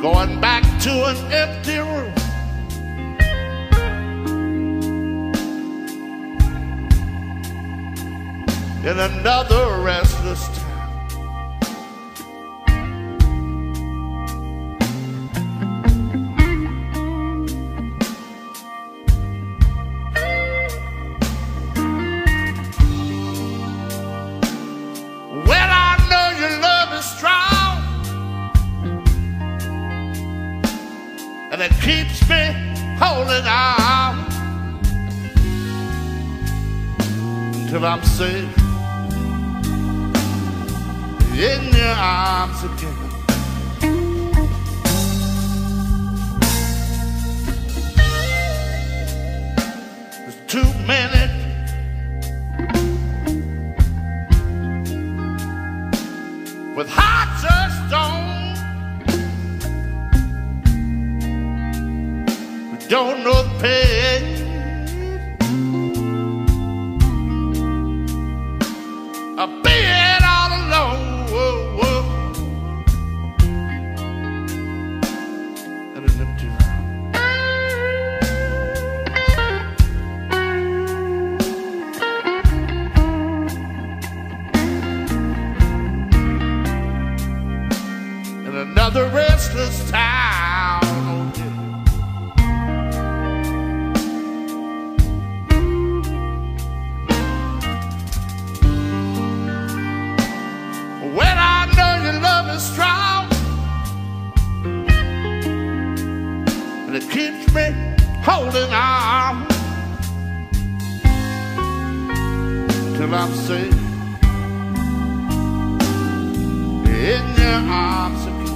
Going back to an empty room. In another restless until I'm safe in your arms again. There's too many with hearts of stone. Don't know the pain. Keeps me holding on till I'm safe in your arms again.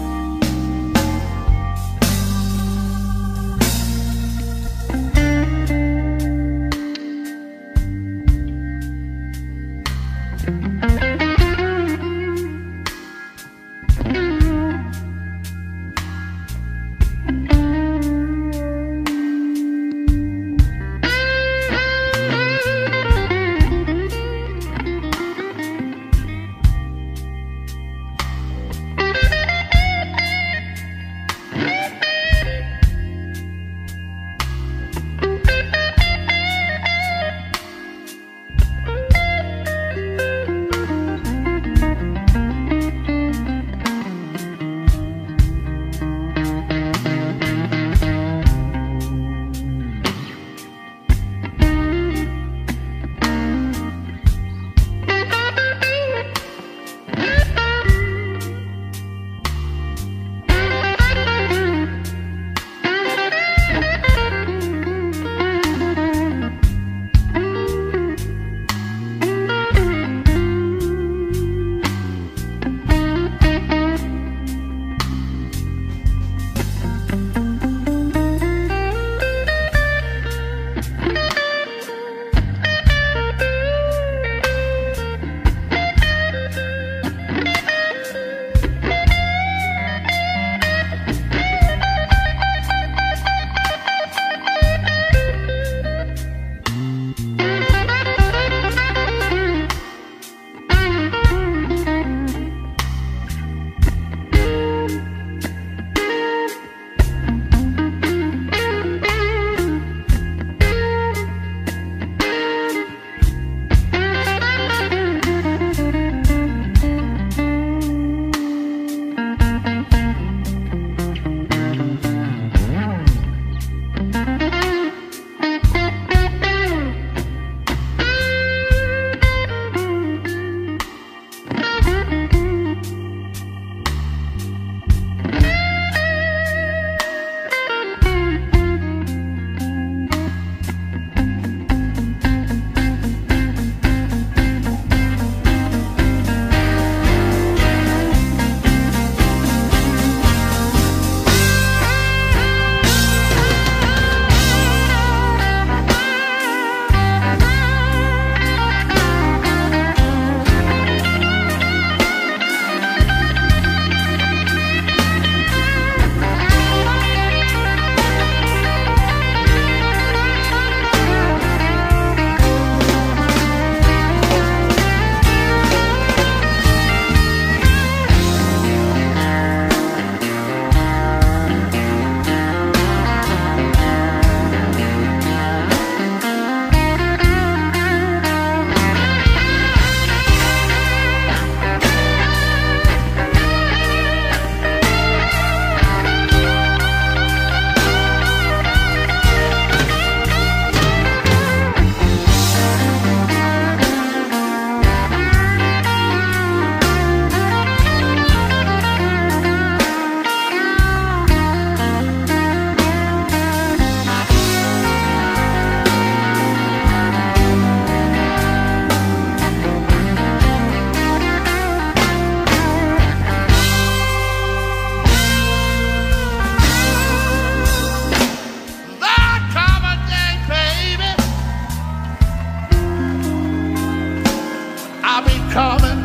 coming.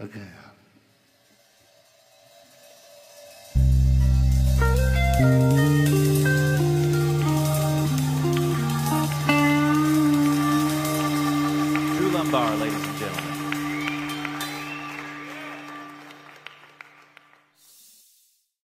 Okay.